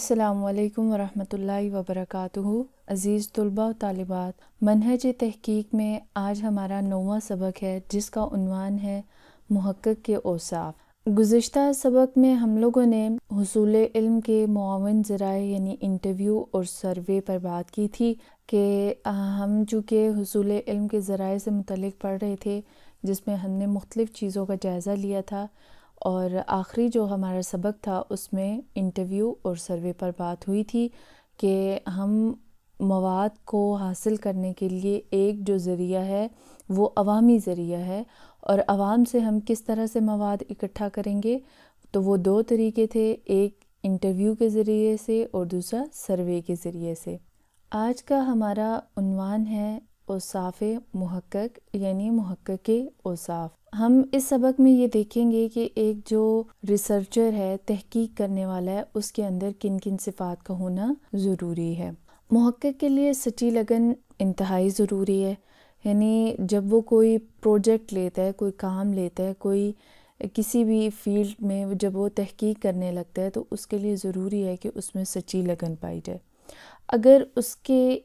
असलकम वरहमल वबरक अज़ीज़ तलबा तलबात मनहज तहकीक में आज हमारा नौवा सबक है, जिसका उनवान है महक़ के औसाफ। गुज्त सबक में हम लोगों ने हसूल इल्म के मुआवन ज़राए, यानी इंटरव्यू और सर्वे पर बात की थी कि हम चूँकि हसूल इल्म के ज़राए से मुतल पढ़ रहे थे, जिसमें हमने मुख्तलिफ़ चीज़ों का जायज़ा लिया था और आखिरी जो हमारा सबक था, उसमें इंटरव्यू और सर्वे पर बात हुई थी कि हम मवाद को हासिल करने के लिए एक जो ज़रिया है, वो अवामी ज़रिया है और आवाम से हम किस तरह से मवाद इकट्ठा करेंगे तो वो दो तरीके थे, एक इंटरव्यू के ज़रिए से और दूसरा सर्वे के ज़रिए से। आज का हमारा उनवान है ओसाफ़ महक़ यानी महक़ के ओसाफ़ हम इस सबक में ये देखेंगे कि एक जो रिसर्चर है, तहकीक करने वाला है, उसके अंदर किन किन सिफ़ात का होना ज़रूरी है। महक़ के लिए सच्ची लगन इंतहाई ज़रूरी है। यानी जब वो कोई प्रोजेक्ट लेता है, कोई काम लेता है, कोई किसी भी फ़ील्ड में जब वो तहकीक करने लगता है तो उसके लिए ज़रूरी है कि उसमें सच्ची लगन पाई जाए। अगर उसके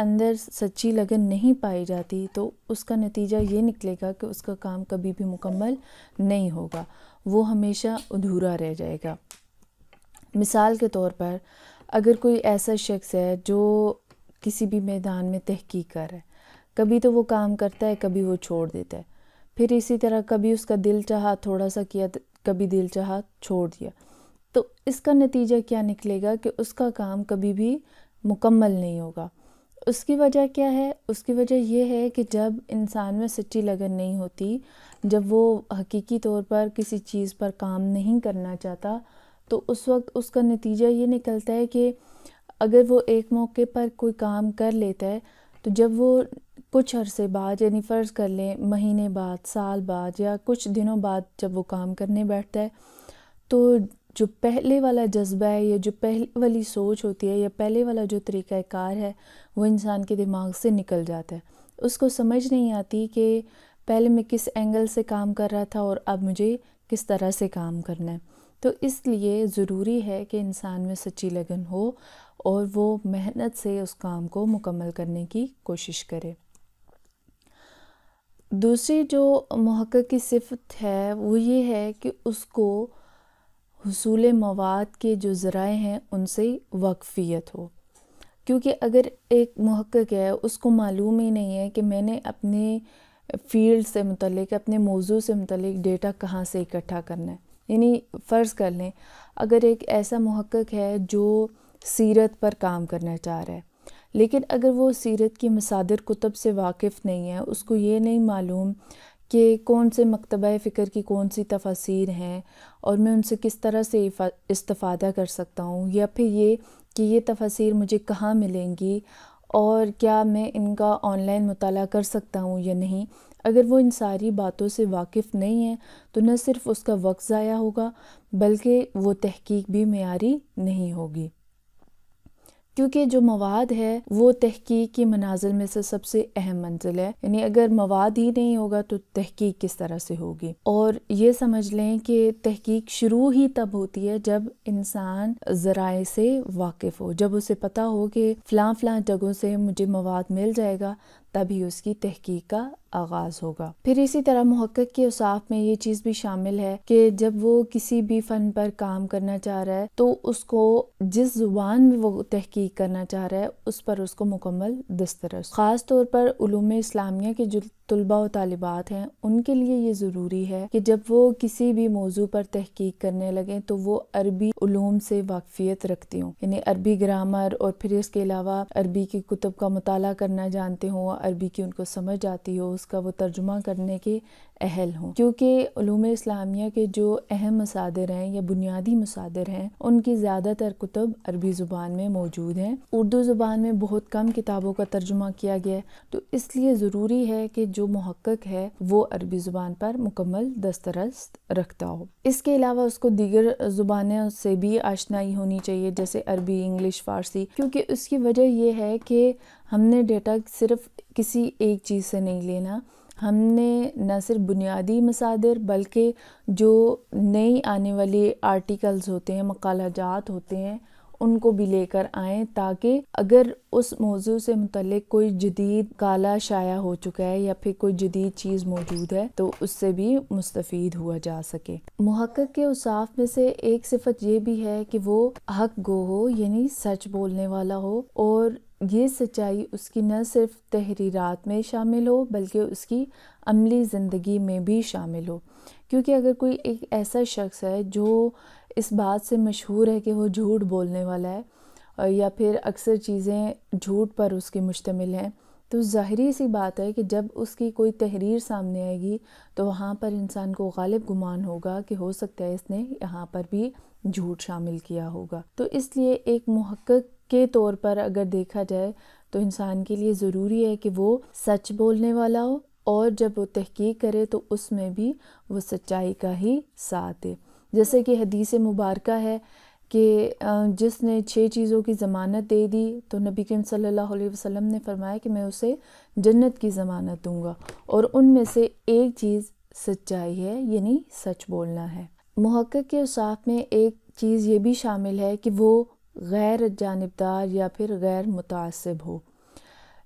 अंदर सच्ची लगन नहीं पाई जाती तो उसका नतीजा ये निकलेगा कि उसका काम कभी भी मुकम्मल नहीं होगा। वो हमेशा अधूरा रह जाएगा। मिसाल के तौर पर, अगर कोई ऐसा शख्स है जो किसी भी मैदान में तहकीक कर है, कभी तो वो काम करता है, कभी वो छोड़ देता है। फिर इसी तरह कभी उसका दिल चाहा थोड़ा सा किया, कभी दिल चाहा, छोड़ दिया। तो इसका नतीजा क्या निकलेगा कि उसका काम कभी भी मुकम्मल नहीं होगा। उसकी वजह क्या है? उसकी वजह यह है कि जब इंसान में सच्ची लगन नहीं होती, जब वो हकीकी तौर पर किसी चीज़ पर काम नहीं करना चाहता तो उस वक्त उसका नतीजा ये निकलता है कि अगर वो एक मौके पर कोई काम कर लेता है तो जब वो कुछ अरसे बाद, यानी फ़र्ज़ कर लें महीने बाद, साल बाद, या कुछ दिनों बाद जब वो काम करने बैठता है तो जो पहले वाला जज्बा है, या जो पहले वाली सोच होती है, या पहले वाला जो तरीक़ाकार है, वो इंसान के दिमाग से निकल जाता है। उसको समझ नहीं आती कि पहले मैं किस एंगल से काम कर रहा था और अब मुझे किस तरह से काम करना है। तो इसलिए ज़रूरी है कि इंसान में सच्ची लगन हो और वो मेहनत से उस काम को मुकम्मल करने की कोशिश करे। दूसरी जो महक़ की सिफत है, वो ये है कि उसको हसूल मवाद के जो ज़राए हैं, उनसे वाकफ़ियत हो। क्योंकि अगर एक महक़ है, उसको मालूम ही नहीं है कि मैंने अपने फ़ील्ड से मुतलिक अपने मौजू से मतलब डेटा कहाँ से इकट्ठा करना है। यानी फ़र्ज़ कर लें, अगर एक ऐसा महक़ है जो सीरत पर काम करना चाह रहा है, लेकिन अगर वो सीरत की मसादर कुतब से वाकिफ़ नहीं है, उसको ये नहीं मालूम कि कौन से मकतब फ़िक्र की कौन सी तफासिर हैं और मैं उनसे किस तरह से इस्ता कर सकता हूँ? या फिर ये कि ये तफासिर मुझे कहाँ मिलेंगी और क्या मैं इनका ऑनलाइन मुताला कर सकता हूँ या नहीं? अगर वो इन सारी बातों से वाकिफ़ नहीं है तो न सिर्फ़ उसका वक्त ज़ाया होगा, बल्कि वो तहकीक भी मैारी नहीं होगी। क्योंकि जो मवाद है, वो तहकीक के मनाजिल में से सबसे अहम मंजिल है। यानी अगर मवाद ही नहीं होगा तो तहकीक किस तरह से होगी? और ये समझ लें कि तहकीक शुरू ही तब होती है जब इंसान ज़राए से वाकिफ़ हो। जब उसे पता हो कि फ़लाँ फलां जगहों से मुझे मवाद मिल जाएगा तभी उसकी तहकीक का आगाज़ होगा। फिर इसी तरह मुहक्क के उसाफ में ये चीज़ भी शामिल है कि जब वो किसी भी फ़न पर काम करना चाह रहा है तो उसको जिस ज़ुबान में वो तहकीक करना चाह रहा है, उस पर उसको मुकम्मल दस्तरस। ख़ास तौर पर उलूम इस्लामिया के जो तलबा व तालिबात हैं, उनके लिए ये ज़रूरी है कि जब वो किसी भी मौजू पर तहकीक करने लगे तो वो अरबी ूम से वाकफियत रखती हूँ। यानी अरबी ग्रामर और फिर इसके अलावा अरबी की कुतुब का मताल करना जानते हों, अरबी की उनको समझ आती हो, उसका वो तर्जुमा करने के अहल हों। क्योंकि इस्लामिया के जो अहम मसादर हैं या बुनियादी मसादर हैं, उनकी ज़्यादातर कुतुब अरबी ज़ुबान में मौजूद हैं। उर्दू ज़ुबान में बहुत कम किताबों का तर्जुमा किया गया है। तो इसलिए ज़रूरी है कि जो महक्क है, वो अरबी ज़ुबान पर मुकम्मल दस्तरस्त रखता हो। इसके अलावा उसको दीगर ज़ुबानों से भी आशनाई होनी चाहिए, जैसे अरबी, इंग्लिश, फ़ारसी, क्योंकि उसकी वजह यह है कि हमने डेटा सिर्फ़ किसी एक चीज़ से नहीं लेना। हमने न सिर्फ़ बुनियादी मसादर, बल्कि जो नई आने वाले आर्टिकल्स होते हैं, मकालाजात होते हैं, उनको भी लेकर आएँ ताकि अगर उस मौजू से मुतल कोई जदीद काला शाया हो चुका है या फिर कोई जदीद चीज़ मौजूद है तो उससे भी मुस्तफ़ हुआ जा सके। महक़ के उसाफ में से एक सिफत ये भी है कि वो हक गो हो, यानी सच बोलने वाला हो, और ये सच्चाई उसकी न सिर्फ़ तहरीरात में शामिल हो, बल्कि उसकी अमली ज़िंदगी में भी शामिल हो। क्योंकि अगर कोई एक ऐसा शख्स है जो इस बात से मशहूर है कि वो झूठ बोलने वाला है या फिर अक्सर चीज़ें झूठ पर उसकी मुश्तमिल हैं तो ज़ाहरी सी बात है कि जब उसकी कोई तहरीर सामने आएगी तो वहाँ पर इंसान को गालिब गुमान होगा कि हो सकता है इसने यहाँ पर भी झूठ शामिल किया होगा। तो इसलिए एक महक़ के तौर पर अगर देखा जाए तो इंसान के लिए ज़रूरी है कि वो सच बोलने वाला हो और जब वो तहकीक करे तो उसमें भी वो सच्चाई का ही साथ दे। जैसे कि हदीस मुबारक है कि जिसने छः चीज़ों की ज़मानत दे दी तो नबी करीम सल्लल्लाहु अलैहि वसल्लम ने फरमाया कि मैं उसे जन्नत की ज़मानत दूँगा और उनमें से एक चीज़ सच्चाई है, यानी सच बोलना है। महक़ के उसाफ में एक चीज़ ये भी शामिल है कि वो गैर जानबदार या फिर गैर मुतासब हो।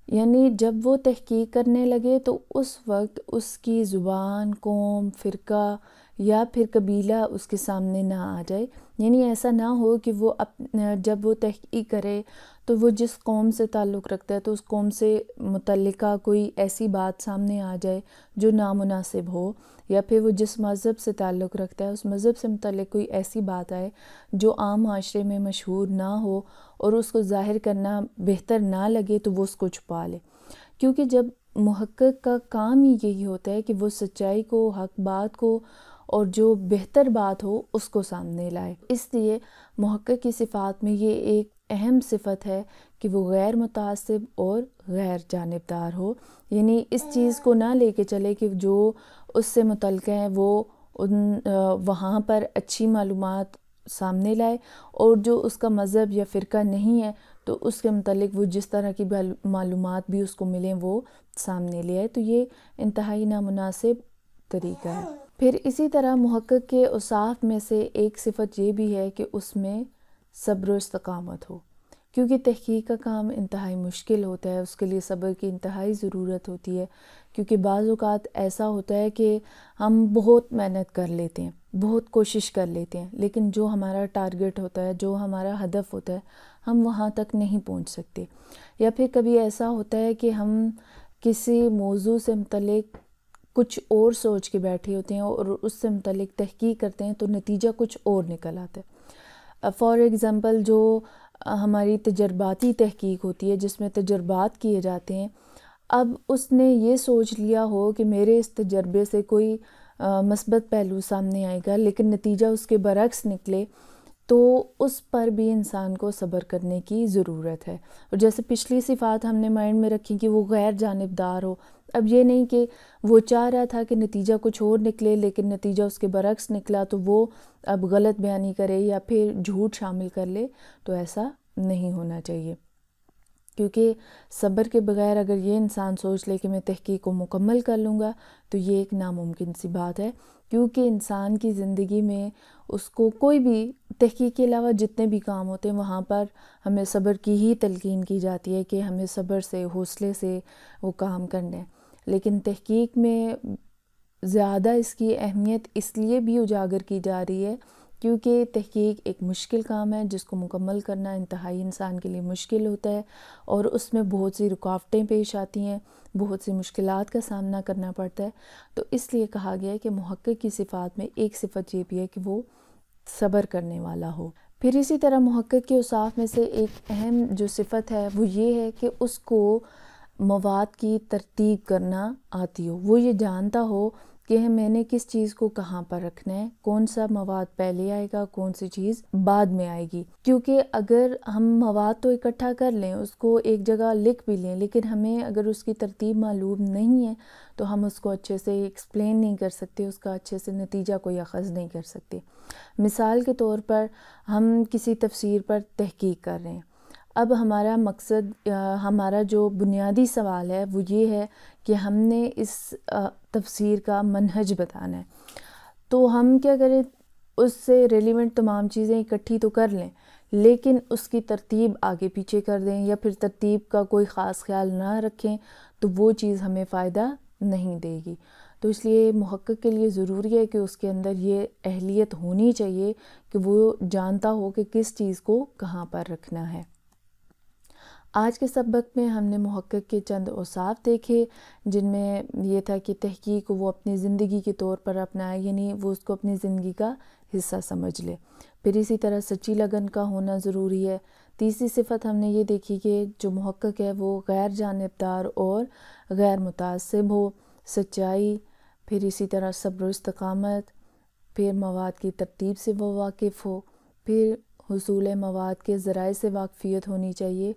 यानी जब वो तहकीक करने लगे तो उस वक्त उसकी ज़ुबान, कौम, फ़िरका या फिर कबीला उसके सामने ना आ जाए। यानी ऐसा ना हो कि वो अप जब वो तहकीक करे तो वो जिस कौम से ताल्लुक़ रखता है तो उस कौम से मुतलका कोई ऐसी बात सामने आ जाए जो नामनासिब हो, या फिर वो जिस मज़हब से ताल्लुक़ रखता है, उस मज़हब से मुतल कोई ऐसी बात आए जो आम माशरे में मशहूर ना हो और उसको ज़ाहिर करना बेहतर ना लगे तो वो उसको छुपा ले। क्योंकि जब महक़ का काम ही यही होता है कि वो सच्चाई को, हक बात को और जो बेहतर बात हो उसको सामने लाए। इसलिए महक़ की सिफ़ात में ये एक अहम सिफत है कि वो गैर मुतासिब और गैर जानबदार हो। यानी इस चीज़ को ना लेके चले कि जो उससे मुतल हैं, वो उन वहाँ पर अच्छी मालूम सामने लाए और जो उसका मज़हब या फ़िरका नहीं है तो उसके मतलब वो जिस तरह की मालूम भी उसको मिलें, वो सामने ले आए। तो ये इंतहाई नामनासिब तरीका है। फिर इसी तरह महक़ के उसाफ में से एक सिफत ये भी है कि उसमें सब्र इस्तकामत हो, क्योंकि तहकीक का काम इंतहाई मुश्किल होता है, उसके लिए सब्र की इंतहाई ज़रूरत होती है, क्योंकि बाज़ात ऐसा होता है कि हम बहुत मेहनत कर लेते हैं, बहुत कोशिश कर लेते हैं, लेकिन जो हमारा टारगेट होता है, जो हमारा हदफ होता है, हम वहाँ तक नहीं पहुँच सकते। या फिर कभी ऐसा होता है कि हम किसी मौजू से मतलब कुछ और सोच के बैठे होते हैं और उससे मतलब तहकीक करते हैं तो नतीजा कुछ और निकल आता है। फ़ॉर एग्ज़ाम्पल जो हमारी तजर्बाती तहकीक होती है, जिसमें तजर्बात किए जाते हैं, अब उसने ये सोच लिया हो कि मेरे इस तजर्बे से कोई मस्बत पहलू सामने आएगा, लेकिन नतीजा उसके बरक्स निकले तो उस पर भी इंसान को सब्र करने की ज़रूरत है। और जैसे पिछली सिफ़ात हमने माइंड में रखी कि वो गैर जानबदार हो। अब ये नहीं कि वो चाह रहा था कि नतीजा कुछ और निकले, लेकिन नतीजा उसके बरक्स निकला तो वो अब गलत बयानी करे या फिर झूठ शामिल कर ले तो ऐसा नहीं होना चाहिए। क्योंकि सब्र के बगैर अगर ये इंसान सोच ले कि मैं तहकीक को मुकम्मल कर लूँगा तो ये एक नामुमकिन सी बात है। क्योंकि इंसान की ज़िंदगी में उसको कोई भी, तहकीक के अलावा जितने भी काम होते हैं, वहाँ पर हमें सब्र की ही तलकिन की जाती है कि हमें सब्र से, हौसले से वो काम करने हैं। लेकिन तहकीक में ज़्यादा इसकी अहमियत इसलिए भी उजागर की जा रही है क्योंकि तहकीक एक मुश्किल काम है, जिसको मुकम्मल करना इंतहाई इंसान के लिए मुश्किल होता है और उसमें बहुत सी रुकावटें पेश आती हैं, बहुत सी मुश्किल का सामना करना पड़ता है। तो इसलिए कहा गया है कि महक् की सिफ़ात में एक सिफ़त ये भी है कि वो सब्र करने वाला हो। फिर इसी तरह महक़ के उसाफ में से एक अहम जो सिफत है, वो ये है कि उसको मवाद की तरतीब करना आती हो। वो ये जानता हो कि मैंने किस चीज़ को कहाँ पर रखना है, कौन सा मवाद पहले आएगा, कौन सी चीज़ बाद में आएगी। क्योंकि अगर हम मवाद तो इकट्ठा कर लें, उसको एक जगह लिख भी लें, लेकिन हमें अगर उसकी तरतीब मालूम नहीं है तो हम उसको अच्छे से एक्सप्लेन नहीं कर सकते, उसका अच्छे से नतीजा कोई अखज़ नहीं कर सकते। मिसाल के तौर पर हम किसी तफसीर पर तहकीक कर रहे हैं। अब हमारा मकसद हमारा जो बुनियादी सवाल है, वो ये है कि हमने इस तफसीर का मनहज बताना है। तो हम क्या करें? उससे रेलिवेंट तमाम चीज़ें इकट्ठी तो कर लें, लेकिन उसकी तरतीब आगे पीछे कर दें या फिर तरतीब का कोई ख़ास ख्याल ना रखें तो वो चीज़ हमें फ़ायदा नहीं देगी। तो इसलिए महक़ के लिए ज़रूरी है कि उसके अंदर ये अहलियत होनी चाहिए कि वो जानता हो कि किस चीज़ को कहाँ पर रखना है। आज के सबक में हमने महक़ के चंद औसाफ देखे, जिनमें यह था कि तहकीक वो अपनी ज़िंदगी के तौर पर अपनाए, यानी वो उसको अपनी ज़िंदगी का हिस्सा समझ ले। फिर इसी तरह सच्ची लगन का होना ज़रूरी है। तीसरी सिफत हमने ये देखी कि जो महक़ है वो गैर जानबदार और गैर मुतासब हो। सच्चाई, फिर इसी तरह सब्र, इस्तकामत, फिर मवाद की तरतीब से वो वाकिफ़ हो। फिर हसूल मवाद के ज़राए से वाकफ़ियत होनी चाहिए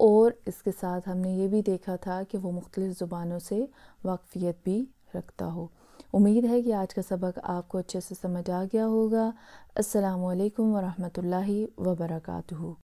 और इसके साथ हमने ये भी देखा था कि वो मुख्तलिफ़ ज़ुबानों से वाकफ़ियत भी रखता हो। उम्मीद है कि आज का सबक आपको अच्छे से समझ आ गया होगा। असलकम वालेकुम वरहमतुल्लाहि वबरकातुहू